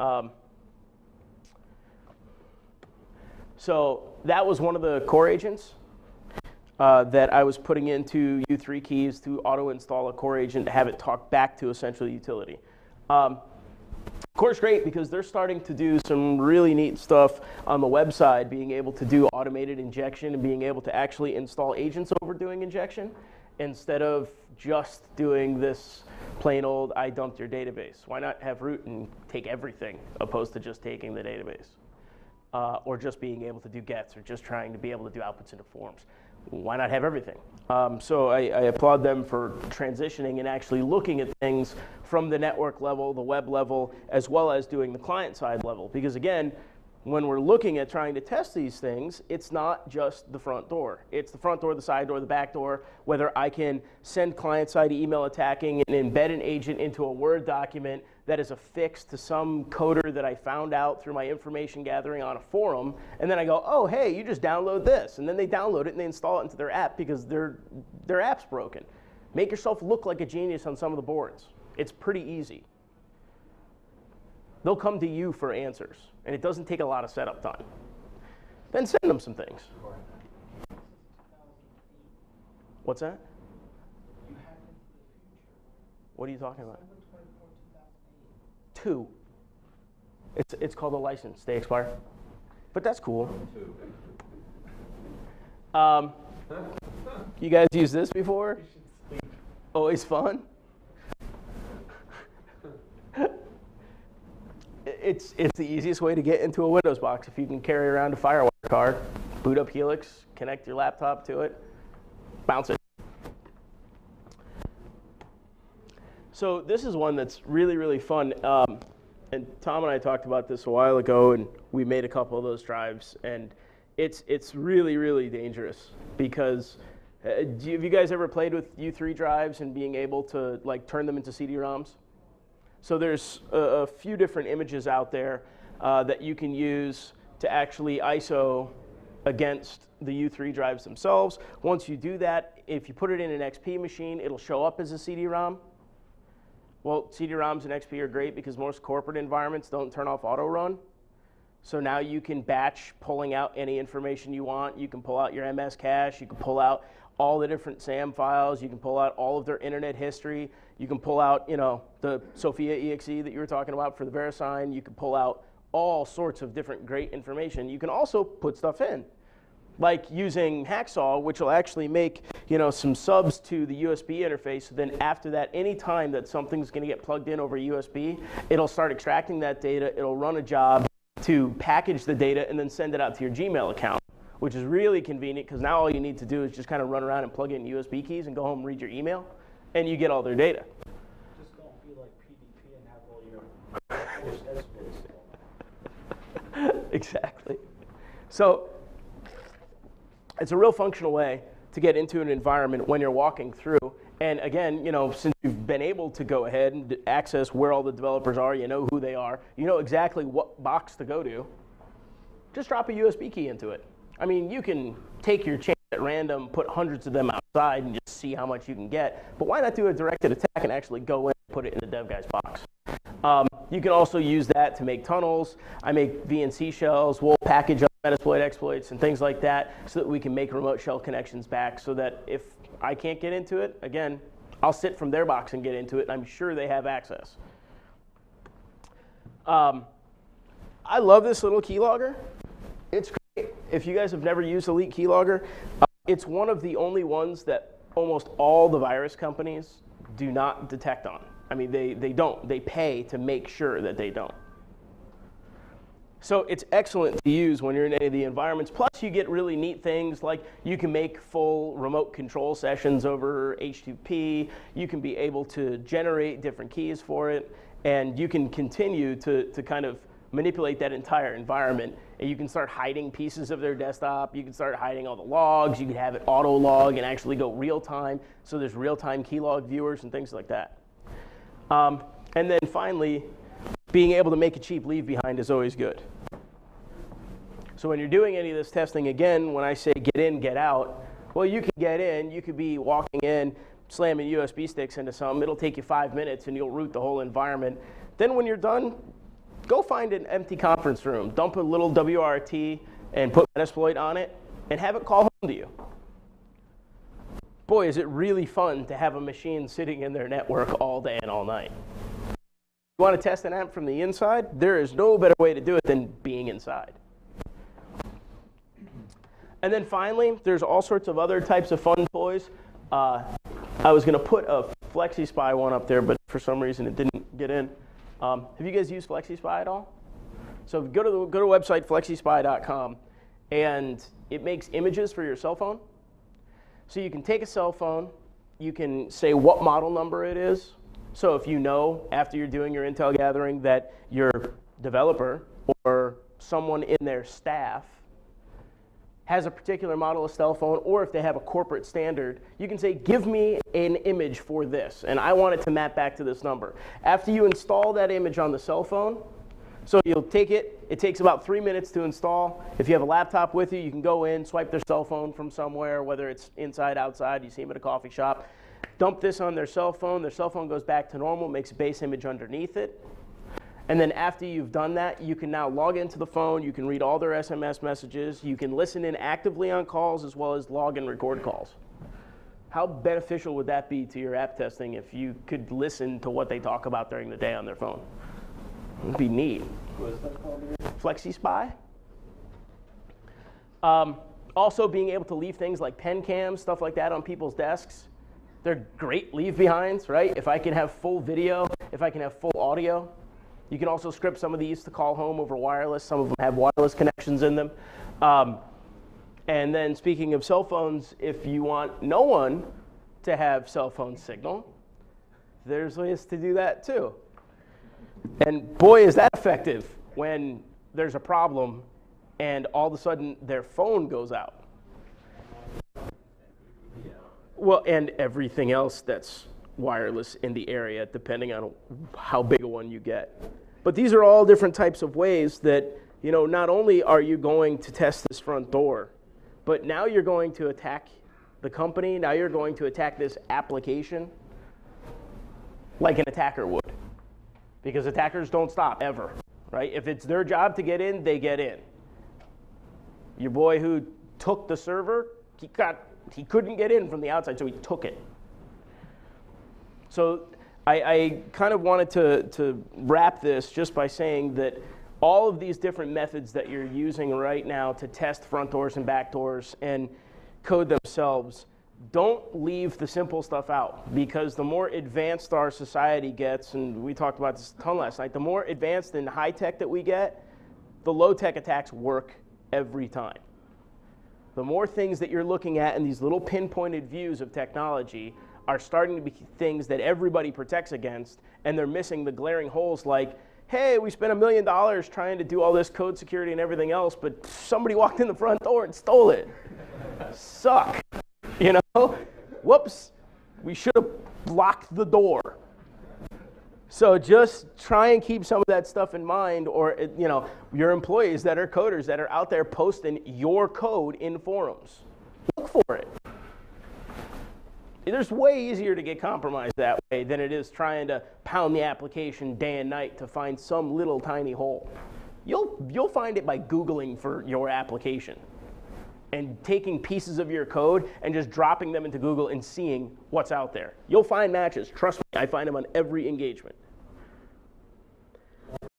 Um, so that was one of the core agents uh, that I was putting into U3 keys to auto install a core agent to have it talk back to a central utility. Um, Core's great because they're starting to do some really neat stuff on the website, being able to do automated injection and being able to actually install agents over doing injection instead of just doing this plain old I dumped your database. Why not have root and take everything opposed to just taking the database? Uh, or just being able to do gets or just trying to be able to do outputs into forms why not have everything? Um, so I, I, applaud them for transitioning and actually looking at things from the network level, the web level, as well as doing the client side level. Because again, when we're looking at trying to test these things, it's not just the front door. It's the front door, the side door, the back door, whether I can send client side email attacking and embed an agent into a Word document that is affixed to some coder that I found out through my information gathering on a forum, and then I go, oh, hey, you just download this. And then they download it and they install it into their app because their, their app's broken. Make yourself look like a genius on some of the boards. It's pretty easy. They'll come to you for answers, and it doesn't take a lot of setup time. Then send them some things. What's that? What are you talking about? Two. It's, it's called a license. They expire. But that's cool. Um, you guys use this before? Always fun? It's, it's the easiest way to get into a Windows box if you can carry around a FireWire card, boot up Helix, connect your laptop to it, bounce it. So this is one that's really, really fun. Um, and Tom and I talked about this a while ago, and we made a couple of those drives. And it's, it's really, really dangerous because uh, you, have you guys ever played with U3 drives and being able to like turn them into CD-ROMs? So there's a, a few different images out there uh, that you can use to actually ISO against the U3 drives themselves. Once you do that, if you put it in an XP machine, it'll show up as a CD-ROM. Well, CD-ROMs and XP are great because most corporate environments don't turn off auto run. So now you can batch pulling out any information you want. You can pull out your MS cache. You can pull out all the different SAM files. You can pull out all of their internet history. You can pull out, you know, the SOFIA exe that you were talking about for the VeriSign. You can pull out all sorts of different great information. You can also put stuff in, like using Hacksaw, which will actually make, you know, some subs to the USB interface. then after that, any time that something's going to get plugged in over USB, it'll start extracting that data. It'll run a job to package the data and then send it out to your Gmail account which is really convenient because now all you need to do is just kind of run around and plug in USB keys and go home and read your email, and you get all their data. Just don't be like PDP and have all your exactly. So it's a real functional way to get into an environment when you're walking through. And again, you know, since you've been able to go ahead and access where all the developers are, you know who they are, you know exactly what box to go to, just drop a USB key into it. I mean, you can take your chain at random, put hundreds of them outside, and just see how much you can get. But why not do a directed attack and actually go in and put it in the dev guy's box? Um, you can also use that to make tunnels. I make VNC shells. We'll package up Metasploit exploits and things like that so that we can make remote shell connections back so that if I can't get into it, again, I'll sit from their box and get into it, I'm sure they have access. Um, I love this little keylogger. It's if you guys have never used Elite Keylogger, uh, it's one of the only ones that almost all the virus companies do not detect on. I mean, they, they don't. They pay to make sure that they don't. So it's excellent to use when you're in any of the environments. Plus, you get really neat things like you can make full remote control sessions over HTTP. You can be able to generate different keys for it. And you can continue to, to kind of manipulate that entire environment. And you can start hiding pieces of their desktop. You can start hiding all the logs. You can have it auto log and actually go real time. So there's real time keylog viewers and things like that. Um, and then finally, being able to make a cheap leave behind is always good. So when you're doing any of this testing, again, when I say get in, get out, well, you can get in. You could be walking in, slamming USB sticks into something. It'll take you five minutes and you'll root the whole environment. Then when you're done, Go find an empty conference room, dump a little WRT, and put Metasploit on it, and have it call home to you. Boy, is it really fun to have a machine sitting in their network all day and all night. You want to test an amp from the inside? There is no better way to do it than being inside. And then finally, there's all sorts of other types of fun toys. Uh, I was going to put a FlexiSpy one up there, but for some reason it didn't get in. Um, have you guys used FlexiSpy at all? So go to the go to website flexispy.com, and it makes images for your cell phone. So you can take a cell phone, you can say what model number it is. So if you know after you're doing your intel gathering that your developer or someone in their staff has a particular model of cell phone, or if they have a corporate standard, you can say, give me an image for this, and I want it to map back to this number. After you install that image on the cell phone, so you'll take it, it takes about three minutes to install. If you have a laptop with you, you can go in, swipe their cell phone from somewhere, whether it's inside, outside, you see them at a coffee shop, dump this on their cell phone, their cell phone goes back to normal, makes a base image underneath it. And then after you've done that, you can now log into the phone, you can read all their SMS messages, you can listen in actively on calls as well as log and record calls. How beneficial would that be to your app testing if you could listen to what they talk about during the day on their phone? It'd be neat. Again? FlexiSpy. Um, also, being able to leave things like pen cams, stuff like that on people's desks. They're great leave behinds, right? If I can have full video, if I can have full audio. You can also script some of these to call home over wireless. Some of them have wireless connections in them. Um, and then, speaking of cell phones, if you want no one to have cell phone signal, there's ways to do that too. And boy, is that effective when there's a problem and all of a sudden their phone goes out. Well, and everything else that's wireless in the area, depending on how big a one you get. But these are all different types of ways that, you know, not only are you going to test this front door, but now you're going to attack the company, now you're going to attack this application like an attacker would because attackers don't stop ever, right? If it's their job to get in, they get in. Your boy who took the server, he got he couldn't get in from the outside, so he took it. So I, I kind of wanted to, to wrap this just by saying that all of these different methods that you're using right now to test front doors and back doors and code themselves don't leave the simple stuff out because the more advanced our society gets, and we talked about this a ton last night, the more advanced and high tech that we get, the low tech attacks work every time. The more things that you're looking at in these little pinpointed views of technology are starting to be things that everybody protects against, and they're missing the glaring holes like, hey, we spent a million dollars trying to do all this code security and everything else, but somebody walked in the front door and stole it. Suck. You know? Whoops. We should have blocked the door. So just try and keep some of that stuff in mind, or you know, your employees that are coders that are out there posting your code in forums. Look for it. There's way easier to get compromised that way than it is trying to pound the application day and night to find some little tiny hole. You'll, you'll find it by Googling for your application and taking pieces of your code and just dropping them into Google and seeing what's out there. You'll find matches. Trust me, I find them on every engagement.